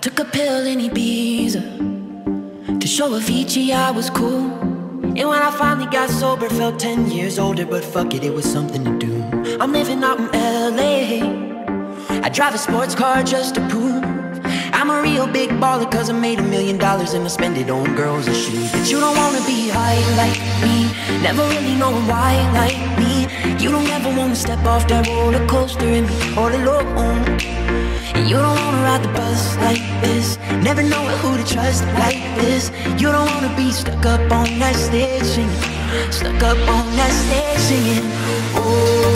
took a pill in Ibiza to show Avicii I was cool. And when I finally got sober, felt 10 years older, but fuck it, it was something to do. I'm living out in LA. I drive a sports car just to prove I'm a real big baller, cause I made a million dollars and I spend it on girls and shoes. But you don't wanna like me, never really knowing why like me. You don't ever wanna step off that roller coaster and be all alone. And you don't wanna ride the bus like this, never know who to trust like this. You don't wanna be stuck up on that stage singing, stuck up on that stage singing. Oh,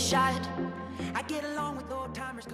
shot. I get along with old timers